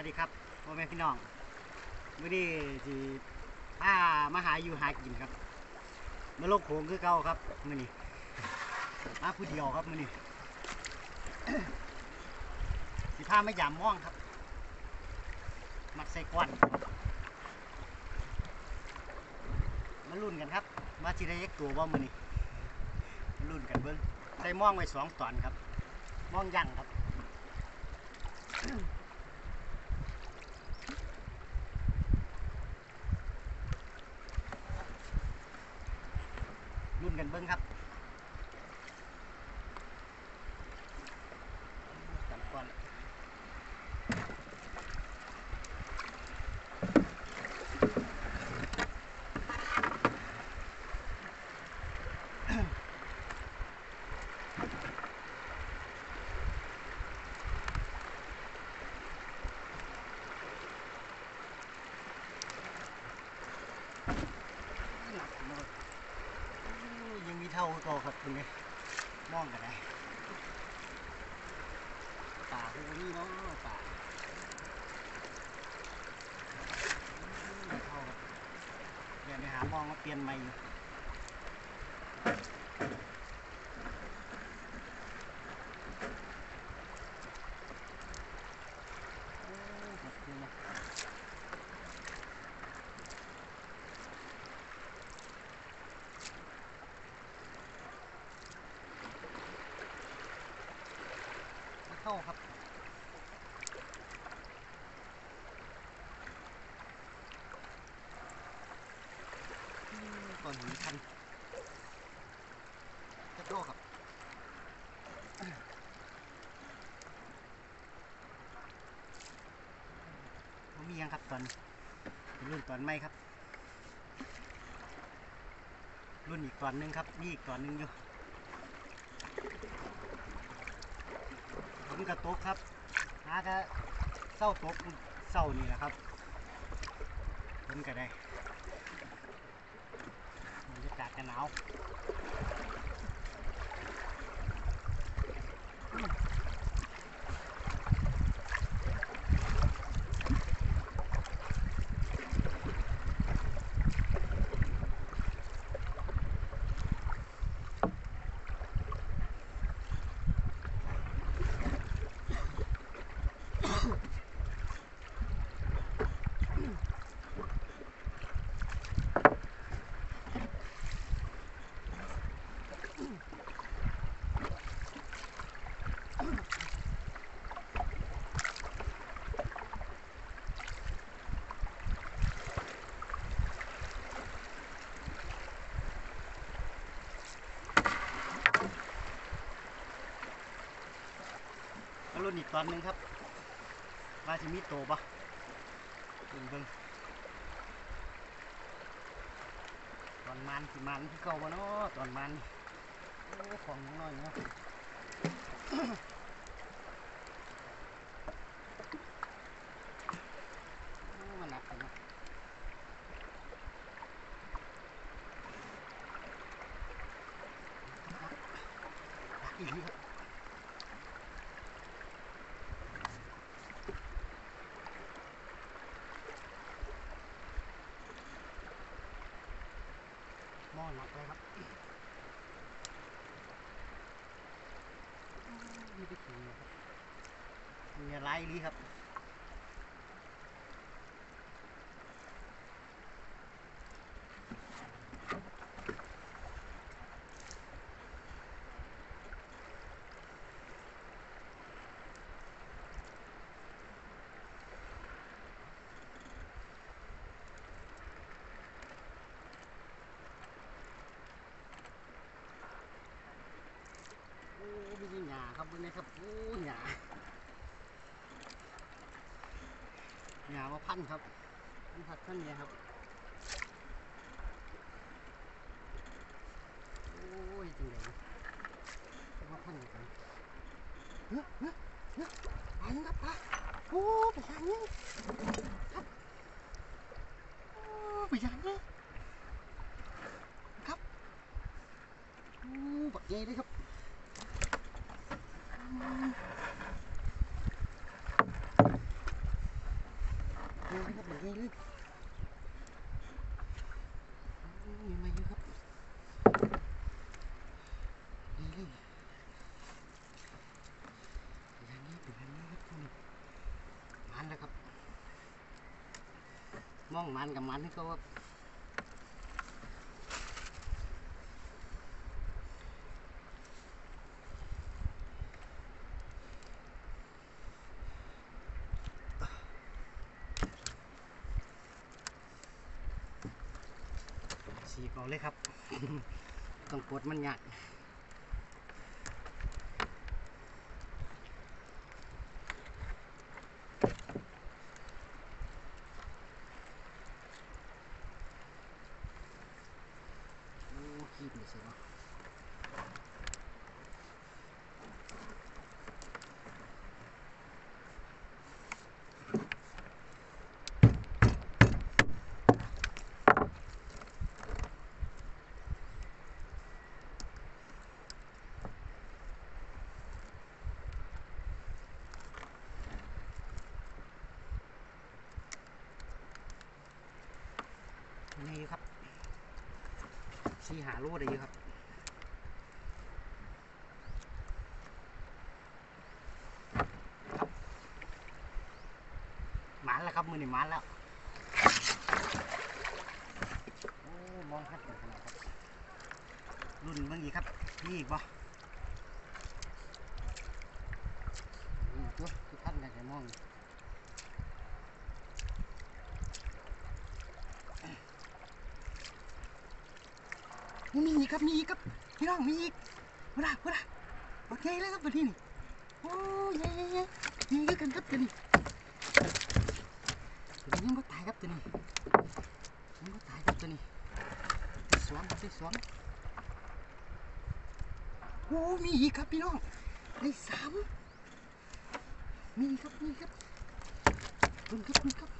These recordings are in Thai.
วัสดีครับพ่อแม่พี่น้องมื่อนี้สิพามาหาอยู่หากินครับมาลงโขงคือเก่าครับมื่อนี้มาผู้เดียวครับมื่อนี้สิพาไมายามม่องครับ มักใส่ก้อนมาลุ้นกันครับ มาสิได้ยักตัวบ่ามื่อนี้ลุ้นกันเบิ้งใส่ม่องไว้สองตอนครับม่องยั่งครับ รุ่นกันเบิ้งครับจำก่อนหนักมาก โอ้ยยังมีเท่าโต คุณเนี่ยมองกันได้ป่าคือนี่เนาะป่าเท่าเดี๋ยวไปหามองว่าเปลี่ยนใหม่อยู่โอ้ขอบคุณนะ เข้าครับ ก่อนหินคันจะเข้าครับผมมียังครับตอนรุ่นตอนไม่ครับ รุ่นอีกตอนหนึงครับ มีอีกตอนหนึงอยู่ นกระตกครับ หากะเศร้าตกเศร้านี่แหละครับผมก็ได้บรรยากาศจะหนาว ตอนนึงครับว่าจะมีโตปะเบิ่งเบิ่งตอนมันสิมันที่เก่าวะเนาะตอนมันโอ้ของน้อยเนาะมันหนักเนาะอีกครับหม้อหนักเลยครับอืมไม่ได้ถึงเลยครับ มีอะไรลีครับโอ้มีหยาครับเบนนะครับโอ้หยา หยาว่าพันครับพันธุ์ผักท่านเนี่ยครับ โอ้ยจริงเลยว่าพันกันเฮ้ยเฮ้ยเฮ้ยอันครับปะโอ้ไปย่างนี้ครับโอ้ไปย่างนี้ครับโอ้บักใหญ่เลยครับ โนี่เลยโอ้ยมาเยอะครับนี่เลยอย่างนี้เป็นอย่างนี้ครับคุณมันแล้วครับมองมันกับมันนี่ก็ว่า เลยครับ ต้องกดมันหยาด นี่ครับสีหาโลได้เยอะครับหมันแล้วครับมือนี่หมันแล้วโอ้มองชัดเจนขนาดครับรุ่นเมื่อกี้ครับนี่อีกบ่ตัวที่ท่านอยากจะมอง มีอีกครับมีอีกครับพี่น้องมีอีกเวลาเวลาโอเคเลยครับตัวที่นี่โอ้ยเย้เย้เย้มีอีกกันครับตัวนี้ตัวนี้ยังก็ตายครับตัวนี้ยังก็ตายครับตัวนี้สวงครับสวงโอ้มีอีกครับพี่น้องได้สามมีครับมีครับคุณครับคุณครับ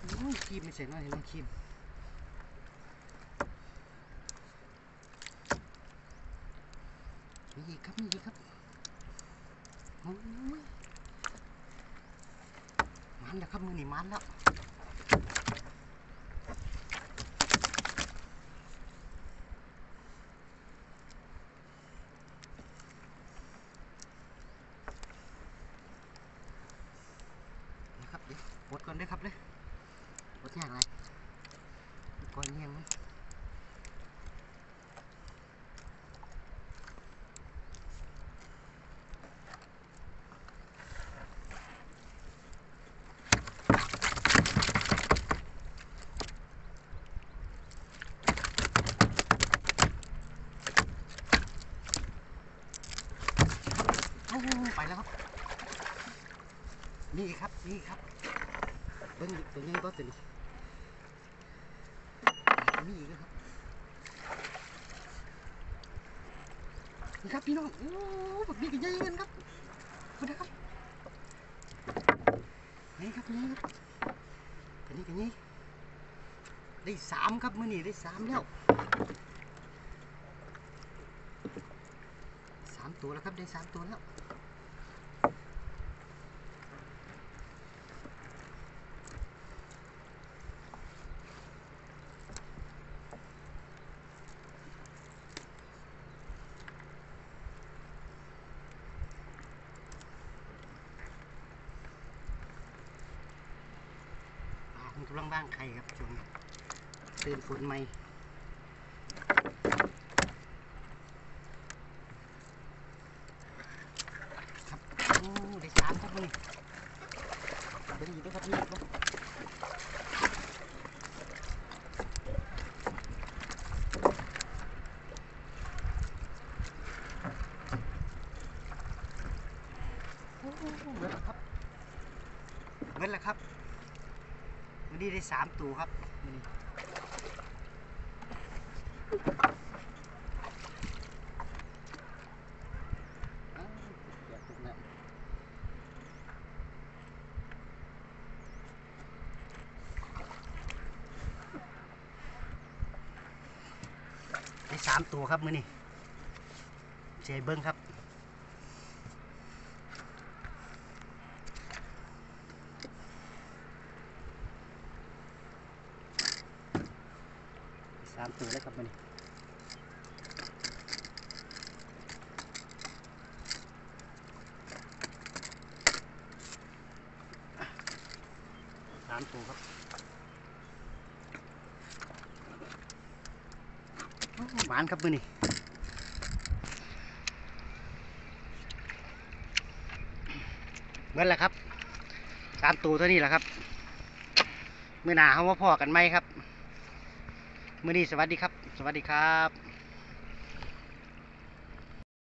โอ้ยคีมไม่ใส่น่อยเห็นไหมคีม มีอีครับมีอีกครับโอ้ยมันแล้วครับมือนี่มันแล้วนะครับเดี๋ยวปดก่อนได้ครับเลยปดอย่างไรก่อนเงียงมันโอ้ไปแล้วครับ นี่ครับเบิ้งกตัวนี้ก็ตัวนี้นี่อีกครับนี่ครับพี่น้องโอ้แบบนี้ก็ใหญ่เงินครับมาเด้อครับนี่ครับนี่ครับตัวนี้ตัวนี้ได้สามครับมื่อนี้ได้สามแล้วสามตัวแล้วครับได้สามตัวแล้ว กำลังบ้างไข่ครับช่วงนี้ตื่นฝนใหม่ครับโอ้ได้สามครับนี่เป็นอยู่ด้วยครับนี่ครับโอ้เบิดแล้วครับเบิดแล้วครับ นนี้ได้สามตัวครับวันนี้อ้าวเปียกทุกน้ำได้สามตัวครับมือนี่เจเบิ้งครับ โามตัวเลยครับมันสามตัวครับโอ้หวานครับมือนี่เหมือนแหละครับสามตัวเท่านี้แหละครับ มื่อหนาเขามาพอกันไหมครับ มื่อนี้สวัสดีครับ สวัสดีครับ